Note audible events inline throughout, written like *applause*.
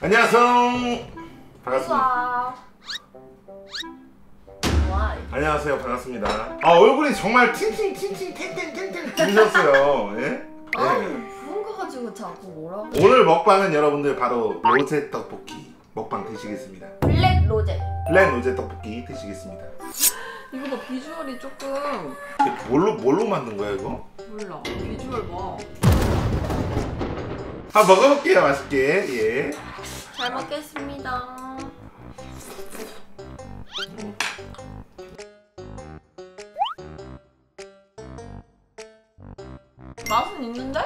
안녕하세요. 반갑습니다. 와. 안녕하세요. 반갑습니다. 아 얼굴이 정말 팅팅 팅팅 탱탱 탱탱 부으셨어요. 예? 아, 예. 부은 거 가지고 자꾸 뭐라고? 오늘 먹방은 여러분들 바로 로제 떡볶이 먹방 드시겠습니다. 블랙 로제. 블랙 로제 떡볶이 드시겠습니다. 이거 봐 비주얼이 조금 뭘로 뭘로 만든 거야 이거? 몰라 비주얼 봐한 먹어볼게요 맛있게. 예. 잘 먹겠습니다. 맛은 있는데?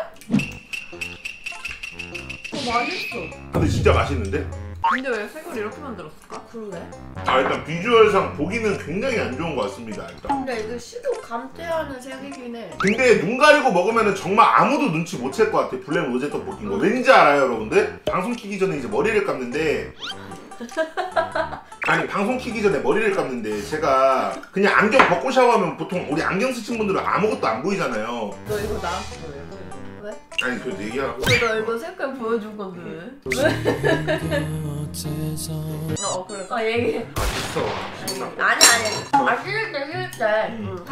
더 맛있어 근데 진짜 맛있는데? 근데 왜 색을 이렇게 만들었을까? 그러네. 아 일단 비주얼상 보기는 굉장히 안 좋은 것 같습니다. 일단. 근데 이거 식욕 감퇴하는 색이긴 해. 근데 눈 가리고 먹으면 정말 아무도 눈치 못 챌 것 같아 블랙 로제 떡볶이인 거 왠지 알아요 여러분들? 방송 키기 전에 이제 머리를 감는데 *laughs* 아니 방송 키기 전에 머리를 감는데 제가 그냥 안경 벗고 샤워하면 보통 우리 안경 쓰신 분들은 아무것도 안 보이잖아요 너 이거 나한테 왜 그래? 왜? 아니 그래도 얘기하고 너 이거 색깔 보여줄 건데 왜? 어 그래 아 얘기. 맛있어 존나. 아니 아니. 아 싫을 때 싫을 때. 음. 응.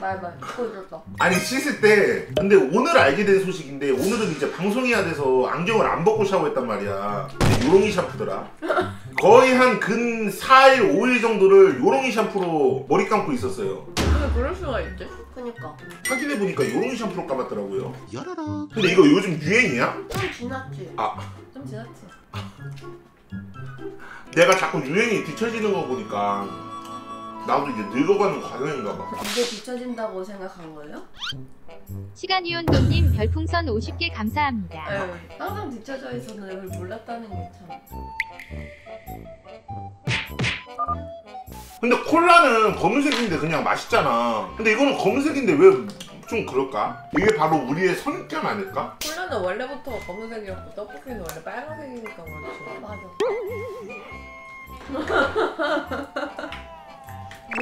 말말 보여줬어. 아니 씻을 때 근데 오늘 알게 된 소식인데 오늘은 이제 방송해야 돼서 안경을 안 벗고 샤워했단 말이야 근데 요롱이 샴푸더라 거의 한 근 4일 5일 정도를 요롱이 샴푸로 머리 감고 있었어요 근데 그럴 수가 있지 그니까. 확인해보니까 요롱이 샴푸로 감았더라고요 근데 이거 요즘 유행이야? 좀 지났지. 아 좀 지났지. 내가 자꾸 유행이 뒤처지는 거 보니까 나도 이제 늙어가는 과정인가 봐 이게 뒤처진다고 생각한 거예요? 시간 이온돈님 별풍선 50개 감사합니다. 에휴 항상 뒤쳐져 있었는데 그걸 몰랐다는 게 참. 근데 콜라는 검은색인데 그냥 맛있잖아 근데 이거는 검은색인데 왜 좀 그럴까? 이게 바로 우리의 선입견 아닐까? 콜라는 원래부터 검은색이었고 떡볶이는 원래 빨간색이니까 그렇지 맞아. *laughs*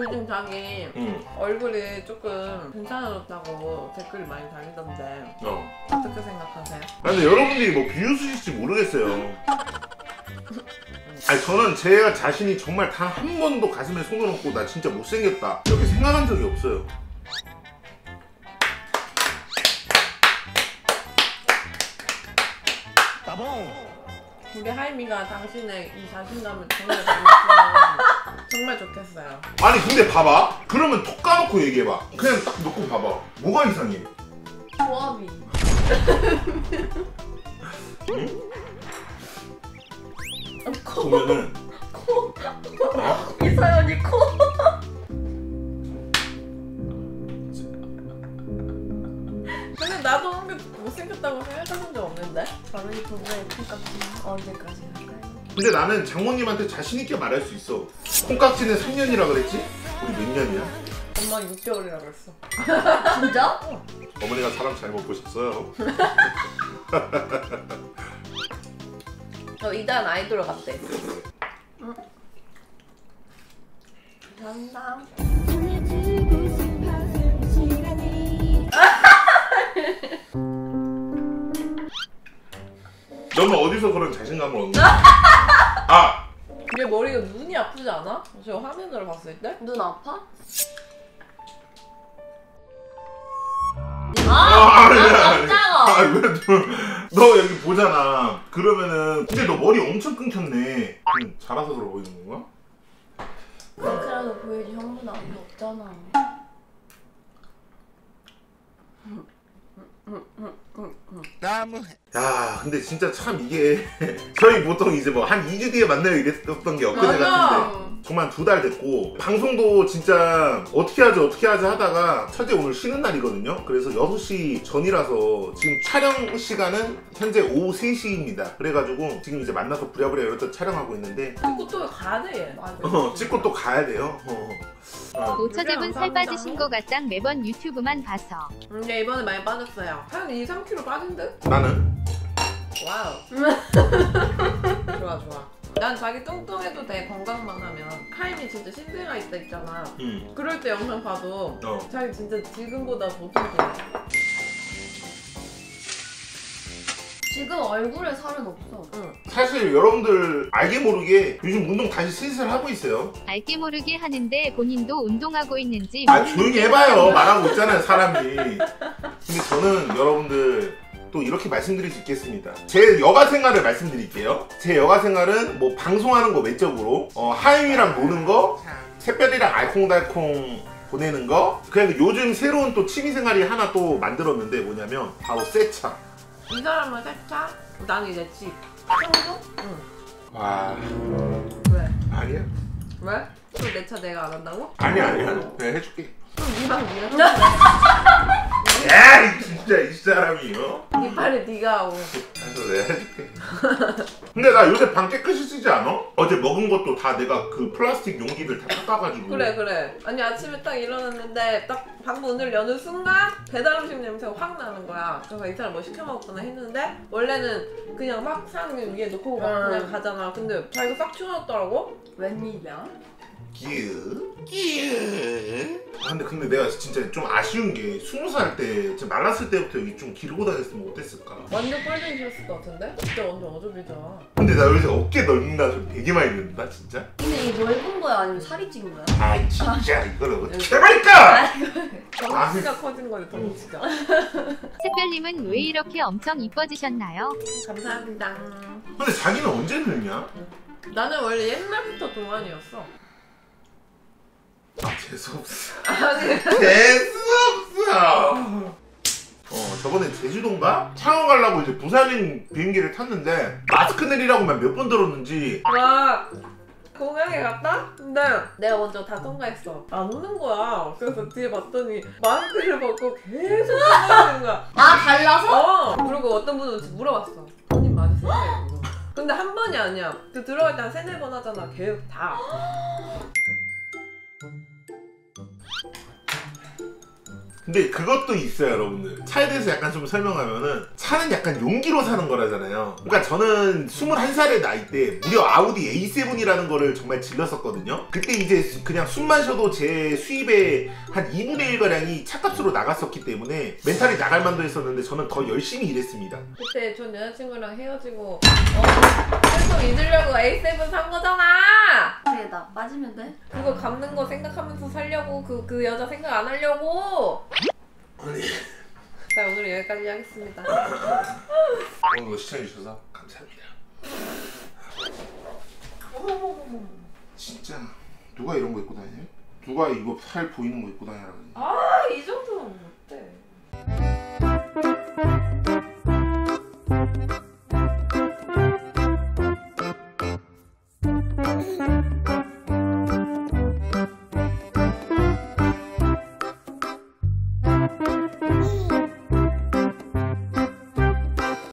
요즘 자기 응 얼굴이 조금 괜찮아졌다고 댓글이 많이 달리던데 어. 어떻게 생각하세요? 아, 근데 여러분들이 뭐 비웃으실지 모르겠어요. *laughs* 아니 저는 제 자신이 정말 단 한 번도 가슴에 손을 얹고 나 진짜 못생겼다 이렇게 생각한 적이 없어요. 우리 하이미가 당신의 이 자신감을 정말 잘했으면 정말 좋겠어요. 아니 근데 봐봐. 그러면 톡 까놓고 얘기해봐. 그냥 딱 놓고 봐봐. 뭐가 이상해? 조합이. 보면은 이서연이 코. 근데 나도 한게 못생겼다고 생각해본 적 없는데? 저희 부부의 콩깍지 언제까지 할까요? 근데 나는 장모님한테 자신 있게 말할 수 있어. 콩깍지는 3년이라 그랬지? 우리 몇 년이야? 엄마 6개월이라고 했어. *laughs* 진짜? 어머니가 사람 잘못 보셨어요. *laughs* 저 이단 아이돌 같대. 감사합니다. 너는 어디서 그런 자신감을 얻는 거야? *laughs* 아! 얘 머리가 눈이 아프지 않아? 저 화면으로 봤을 때? 눈 아파? 아, 아, 아니, 아, 아니. 깜짝아. 아, 왜, 너, 너 여기 보잖아. 그러면은, 근데 너 머리 엄청 끊겼네. 음, 자라서 그러 보이는 건가? 그렇게라도 보이지 형분 앞에 없잖아. 야, 근데 진짜 참 이게, *laughs* 저희 보통 이제 뭐 한 2주 뒤에 만나요 이랬었던 게 엊그제 맞아. 같은데. 정말 두 달 됐고, 방송도 진짜 어떻게 하지, 어떻게 하지 하다가, 첫째 오늘 쉬는 날이거든요. 그래서 6시 전이라서, 지금 촬영 시간은 현재 오후 3시입니다. 그래가지고, 지금 이제 만나서 부랴부랴 이렇게 촬영하고 있는데, 찍고 또 가야 돼. 어, 찍고 또 가야 돼요. 어. 어. 오처제분 살. 빠지신 것 같당 매번 유튜브만 봐서. 근데 이번에 많이 빠졌어요. 한 2, 3kg 빠진 듯? 나는 와우. *laughs* 좋아 좋아. 난 자기 뚱뚱해도 돼 건강만 하면. 하임이 진짜 신생아 있다 있잖아. 음. 그럴 때 영상 봐도 어. 자기 진짜 지금보다 더 뚱뚱해. 지금 얼굴에 살은 없어. 사실 여러분들 알게 모르게 요즘 운동 다시 슬슬 하고 있어요. 알게 모르게 하는데 본인도 운동하고 있는지 아 조용히 해봐요. 말하고 있잖아요 사람이. 근데 저는 여러분들 또 이렇게 말씀드릴 수 있겠습니다. 제 여가 생활을 말씀드릴게요. 제 여가 생활은 뭐 방송하는 거 외적으로 어, 하임이랑 노는 거, 새별이랑 알콩달콩 보내는 거. 그냥 요즘 새로운 또 취미 생활이 하나 또 만들었는데 뭐냐면 바로 세차. 이 사람은 세차, 나는 이제 집. 청소? 응. 와 왜? 아니야 왜? 그럼 내차 내가 안 한다고? 아니야 아니야 내가 해줄게. 그럼 니방 니가 *laughs* 야 진짜 이 사람이요. 니 빨리 니가 하고. 그래서 내가 해줄게. 근데 나 요새 방 깨끗이 쓰지 않아? 어제 먹은 것도 다 내가 그 플라스틱 용기들 다 닦아가지고. 그래 그래. 아니 아침에 딱 일어났는데 딱 방금 문을 여는 순간 배달 음식 냄새가 확 나는 거야. 그래서 이 사람 뭐 시켜 먹었구나 했는데 원래는 그냥 막 상을 위에 놓고 막 음. 그냥 가잖아. 근데 자기가 싹 치워놨더라고. 웬일이야? 아 근데 근데 내가 진짜 좀 아쉬운 게 스무 살때 말랐을 때부터 여기 좀 기르고 다녔으면 어땠을까? 완전 꼴등이셨을 것 같은데? 그때 완전 어조비잖아. 근데 나 요새 어깨 넓는다 소리 되게 많이 듣는다 진짜. 근데 이게 넓은 거야 아니면 살이 찐 거야? 아 진짜 이걸 어떻게 해볼까? 덩치가 커진 거지 덩치가. 새별님은 왜 이렇게 엄청 이뻐지셨나요? 감사합니다. 근데 자기는 언제 늙냐? 나는 원래 옛날부터 동안이었어. 아 재수없어. 아니 재수없어. 어 저번에 제주도인가 창원 가려고 이제 부산행 비행기를 탔는데 마스크 내리라고만 몇 번 들었는지 와 공항에 갔다? 근데 내가 먼저 다 통과했어. 안 오는 거야. 그래서 뒤에 봤더니 마스크를 벗고 계속 통과하는 거야. 아 달라서? 어. 그리고 어떤 분은 물어봤어. 본인 맞으세요? 이거. 근데 한 번이 아니야. 그 들어갈 때 한 세네 번 하잖아. 계속 다. *gasps* 근데 그것도 있어요 여러분들. 차에 대해서 약간 좀 설명하면은 차는 약간 용기로 사는 거라잖아요. 그러니까 저는 21살의 나이 때 무려 아우디 A7이라는 거를 정말 질렀었거든요. 그때 이제 수- 그냥 숨만 쉬어도 제 수입의 한 2분의 1가량이 차값으로 나갔었기 때문에 멘탈이 나갈 만도 했었는데 저는 더 열심히 일했습니다. 그때 전 여자친구랑 헤어지고 어, 계속 잊으려고 A7 산 거잖아. 나 빠지면 돼? 그거 갚는 거 생각하면서 살려고 그, 그 여자 생각 안 하려고. 아니 자 오늘 여기까지 하겠습니다. 오늘 시청해주셔서 감사합니다 진짜 누가 이런 거 입고 다니냐? 누가 이거 살 보이는 거 입고 다니라고 그러냐? 아이 정도